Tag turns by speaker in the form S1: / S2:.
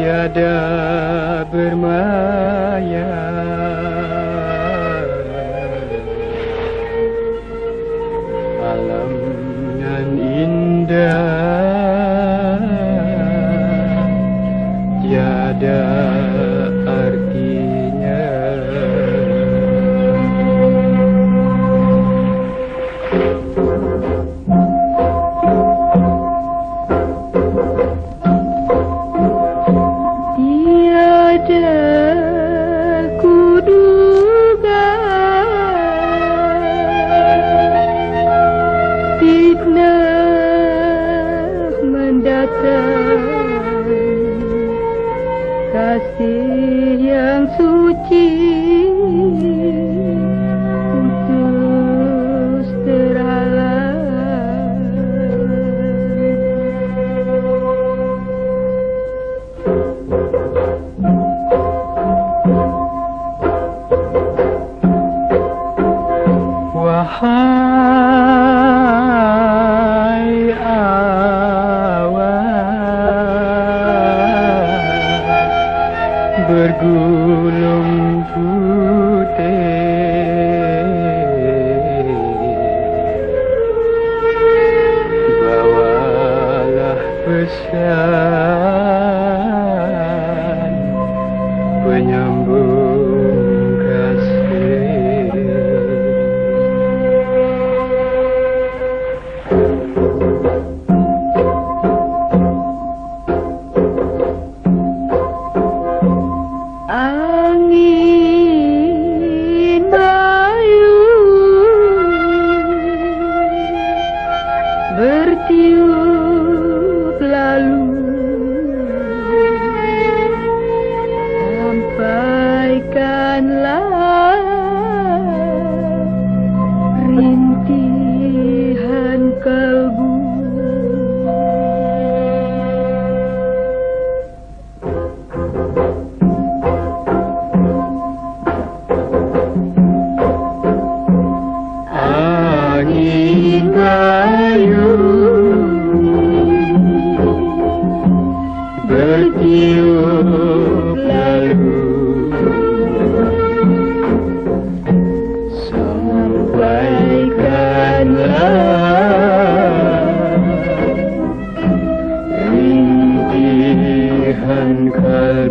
S1: tiada bermaya. Mendatang Kasih yang suci Putus terhalang Wahai bergulung putih. Bawalah pesan penyambung bertiup lalu. Sampaikanlah rintihan kalbu Seul Dieu la Sampaikanlah Rintihan kalbu